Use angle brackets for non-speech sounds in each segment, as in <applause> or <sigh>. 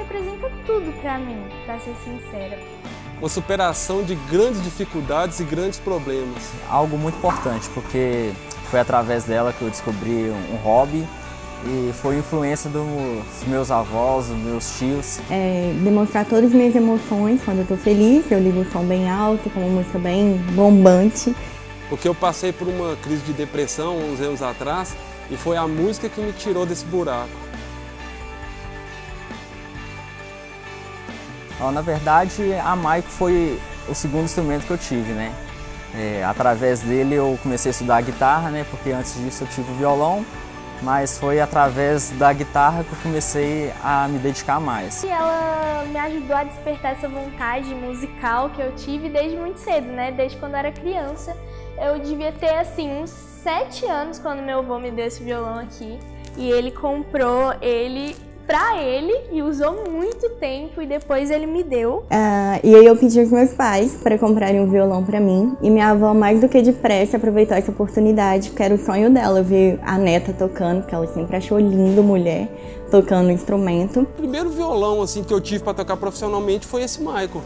representa tudo para mim, para ser sincera. Uma superação de grandes dificuldades e grandes problemas. Algo muito importante, porque foi através dela que eu descobri um hobby e foi influência dos meus avós, dos meus tios. É, demonstrar todas as minhas emoções quando eu estou feliz, eu ligo o som bem alto, com uma música bem bombante. Porque eu passei por uma crise de depressão uns anos atrás e foi a música que me tirou desse buraco. Na verdade, a Maico foi o segundo instrumento que eu tive, né? É, através dele eu comecei a estudar guitarra, né? Porque antes disso eu tive o violão, mas foi através da guitarra que eu comecei a me dedicar mais. E ela me ajudou a despertar essa vontade musical que eu tive desde muito cedo, né? Desde quando eu era criança. Eu devia ter, assim, uns sete anos quando meu avô me deu esse violão aqui. E ele comprou ele pra ele e usou muito tempo e depois ele me deu. Uh, e aí eu pedi aos meus pais para comprarem um violão para mim e minha avó mais do que depressa aproveitou essa oportunidade, porque era o sonho dela ver a neta tocando, porque ela sempre achou lindo mulher tocando o instrumento. O primeiro violão assim que eu tive para tocar profissionalmente foi esse Michael.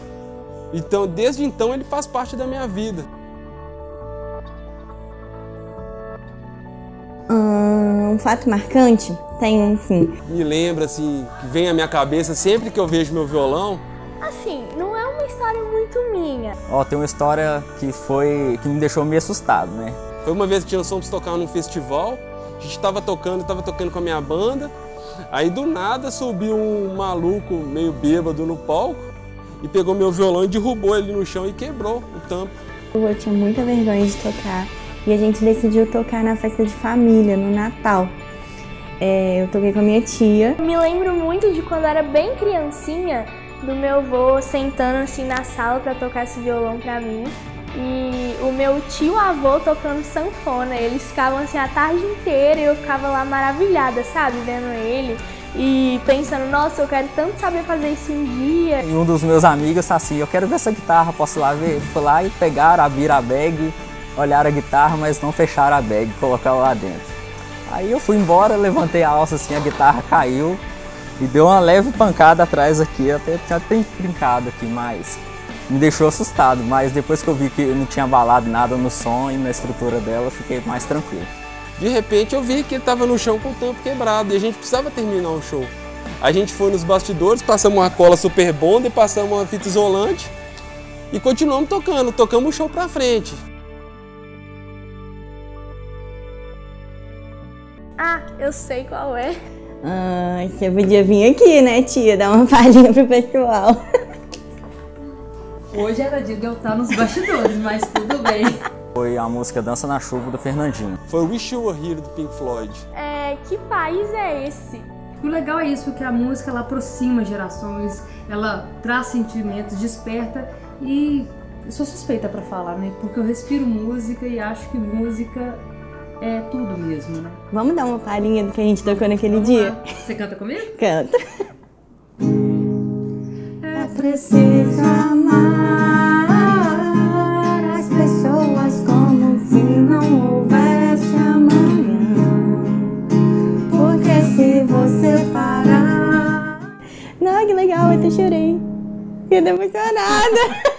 Então, desde então ele faz parte da minha vida. um fato marcante? Tem um sim. Me lembra, assim, que vem à minha cabeça sempre que eu vejo meu violão. Assim, não é uma história muito minha. Ó, tem uma história que foi. que me deixou meio assustado, né? Foi uma vez que nós fomos tocar num festival, a gente estava tocando, estava tocando com a minha banda, aí do nada subiu um maluco meio bêbado no palco e pegou meu violão e derrubou ele no chão e quebrou o tampo. Eu tinha muita vergonha de tocar e a gente decidiu tocar na festa de família, no Natal. É, eu toquei com a minha tia. Me lembro muito de quando era bem criancinha, do meu avô sentando assim na sala para tocar esse violão para mim. E o meu tio avô tocando sanfona. Eles ficavam assim a tarde inteira e eu ficava lá maravilhada, sabe? Vendo ele e pensando, nossa, eu quero tanto saber fazer isso um dia. E um dos meus amigos tá assim, eu quero ver essa guitarra, posso lá ver? Fui lá e pegaram, abriram a bag olharam a guitarra, mas não fecharam a bag, colocaram lá dentro. Aí eu fui embora, levantei a alça assim, a guitarra caiu e deu uma leve pancada atrás aqui, até tinha até brincado aqui, mas me deixou assustado, mas depois que eu vi que não tinha abalado nada no som e na estrutura dela, eu fiquei mais tranquilo. De repente eu vi que ele estava no chão com o tampo quebrado e a gente precisava terminar o show. A gente foi nos bastidores, passamos uma cola super bonda e passamos uma fita isolante e continuamos tocando, tocamos o show pra frente. Ah, eu sei qual é. Ah, você podia vir aqui, né, tia? Dar uma <laughs> palhinha pro pessoal. Hoje era dia de eu estar nos bastidores, mas tudo bem. Foi a música Dança na Chuva do Fernandinho. Foi Wish You Were Here do Pink Floyd. É, que país é esse? O legal é isso, porque a música ela aproxima gerações, ela traz sentimentos, desperta e eu sou suspeita para falar, né? Porque eu respiro música e acho que música é tudo mesmo, né? Vamos dar uma palhinha do que a gente tocou naquele Vamos dia? Lá. Você canta comigo? Canta. É preciso amar as pessoas como se não houvesse amanhã. Porque se você parar. Não, que legal, eu até chorei. Fiquei emocionada.